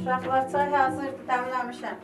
Uşaqlar çay hazırdır, dəmləmişəm.